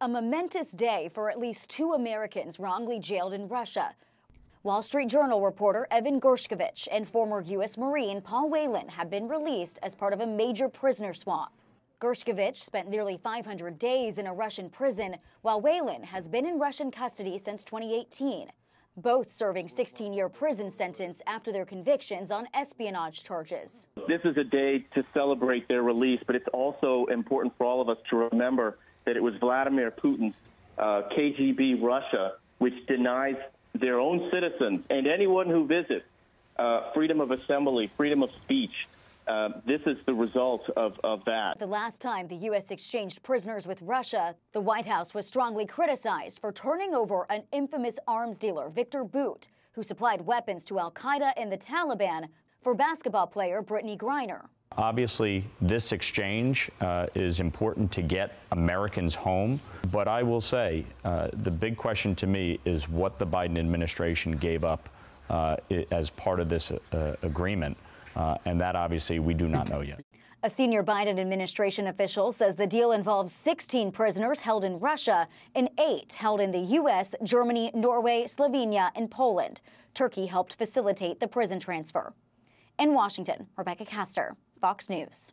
A momentous day for at least two Americans wrongly jailed in Russia. Wall Street Journal reporter Evan Gershkovich and former U.S. Marine Paul Whelan have been released as part of a major prisoner swap. Gershkovich spent nearly 500 days in a Russian prison, while Whelan has been in Russian custody since 2018, both serving 16 year prison sentence after their convictions on espionage charges. This is a day to celebrate their release, but it's also important for all of us to remember that it was Vladimir Putin's uh, KGB Russia which denies their own citizens and anyone who visits uh, freedom of assembly, freedom of speech. Uh, this is the result of, of that. The last time the U.S. exchanged prisoners with Russia, the White House was strongly criticized for turning over an infamous arms dealer, Viktor Bout, who supplied weapons to Al Qaeda and the Taliban for basketball player Brittney Griner. Obviously, this exchange uh, is important to get Americans home. But I will say uh, the big question to me is what the Biden administration gave up uh, as part of this uh, agreement. Uh, and that obviously we do not know yet. A senior Biden administration official says the deal involves 16 prisoners held in Russia and eight held in the U.S., Germany, Norway, Slovenia, and Poland. Turkey helped facilitate the prison transfer. In Washington, Rebecca Castor, Fox News.